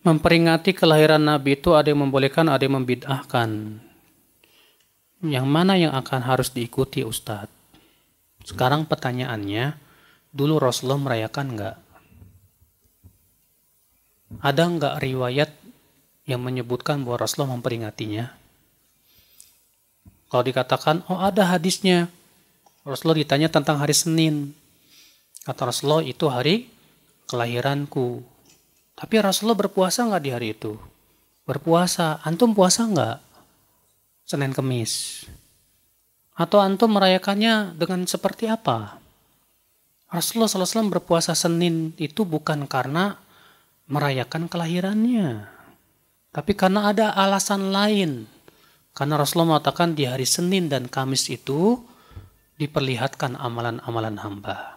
memperingati kelahiran Nabi itu ada yang membolehkan, ada yang membid'ahkan. Yang mana yang akan harus diikuti Ustadz? Sekarang pertanyaannya, dulu Rasulullah merayakan nggak? Ada nggak riwayat yang menyebutkan bahwa Rasulullah memperingatinya? Kalau dikatakan, oh ada hadisnya. Rasulullah ditanya tentang hari Senin. Kata Rasulullah itu hari kelahiranku. Tapi Rasulullah berpuasa nggak di hari itu? Berpuasa. Antum puasa nggak? Senin Kemis. Atau antum merayakannya dengan seperti apa? Rasulullah SAW berpuasa Senin itu bukan karena merayakan kelahirannya. Tapi karena ada alasan lain. Karena Rasulullah mengatakan di hari Senin dan Kamis itu diperlihatkan amalan-amalan hamba.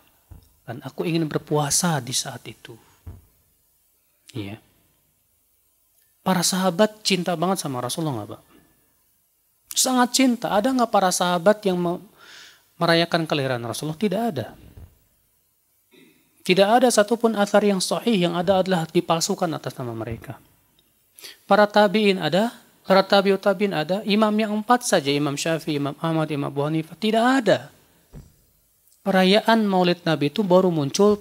Dan aku ingin berpuasa di saat itu. Iya. Para sahabat cinta banget sama Rasulullah nggak Pak? Sangat cinta. Ada nggak para sahabat yang merayakan kelahiran Rasulullah? Tidak ada. Tidak ada satupun asar yang sahih yang ada adalah dipalsukan atas nama mereka. Para tabiin ada, para tabiut tabiin ada, imam yang empat saja, Imam Syafi'i, Imam Ahmad, Imam Abu tidak ada. Perayaan Maulid Nabi itu baru muncul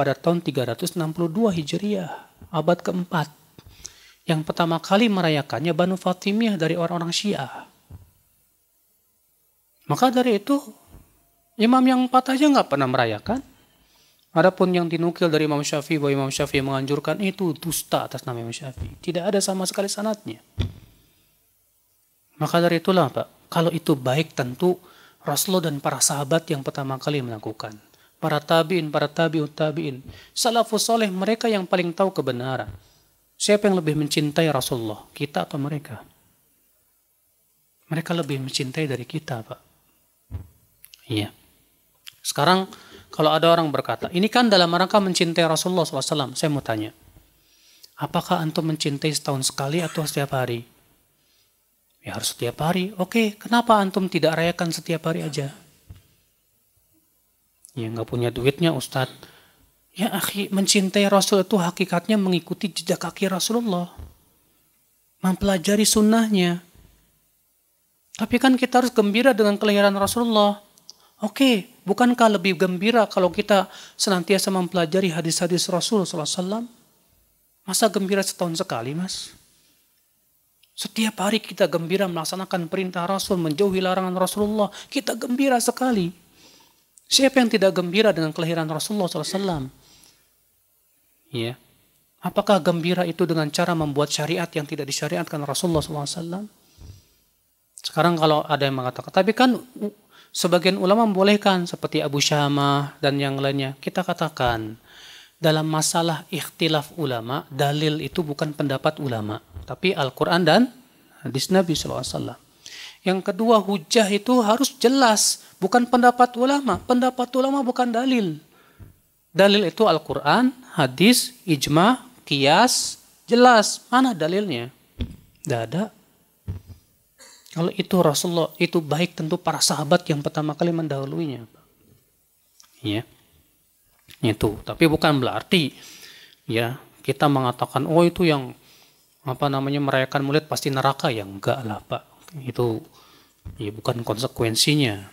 pada tahun 362 Hijriah, abad keempat. Yang pertama kali merayakannya Banu Fatimiyah dari orang-orang Syiah. Maka dari itu, imam yang empat aja nggak pernah merayakan. Adapun yang dinukil dari Imam Syafi'i bahwa Imam Syafi'i menganjurkan itu dusta atas nama Imam Syafi'i. Tidak ada sama sekali sanatnya. Maka dari itulah Pak, kalau itu baik tentu Rasulullah dan para sahabat yang pertama kali melakukan. Para tabi'in, para tabi'ut tabi'in. Salafus soleh mereka yang paling tahu kebenaran. Siapa yang lebih mencintai Rasulullah? Kita atau mereka? Mereka lebih mencintai dari kita Pak. Iya. Sekarang kalau ada orang berkata, ini kan dalam rangka mencintai Rasulullah SAW. Saya mau tanya, apakah antum mencintai setahun sekali atau setiap hari? Ya harus setiap hari. Oke, kenapa antum tidak rayakan setiap hari aja? Ya nggak punya duitnya Ustadz. Ya akhi, mencintai Rasul itu hakikatnya mengikuti jejak kaki Rasulullah. Mempelajari sunnahnya. Tapi kan kita harus gembira dengan kelahiran Rasulullah. Oke, bukankah lebih gembira kalau kita senantiasa mempelajari hadis-hadis Rasul SAW? Masa gembira setahun sekali, mas? Setiap hari kita gembira melaksanakan perintah Rasul, menjauhi larangan Rasulullah. Kita gembira sekali. Siapa yang tidak gembira dengan kelahiran Rasulullah SAW? Ya. Apakah gembira itu dengan cara membuat syariat yang tidak disyariatkan Rasulullah SAW? Sekarang kalau ada yang mengatakan, tapi kan Sebagian ulama membolehkan seperti Abu Syamah dan yang lainnya. Kita katakan dalam masalah ikhtilaf ulama, dalil itu bukan pendapat ulama, tapi Al-Quran dan hadis Nabi SAW. Yang kedua, hujah itu harus jelas, bukan pendapat ulama. Pendapat ulama bukan dalil. Dalil itu Al-Quran, hadis, ijma, kias, jelas. Mana dalilnya? Tidak ada. Kalau itu Rasulullah, itu baik tentu para sahabat yang pertama kali mendahuluinya. Ya. Itu. Tapi bukan berarti ya kita mengatakan oh itu yang apa namanya merayakan mulut pasti neraka ya enggak lah Pak. Itu ya bukan konsekuensinya.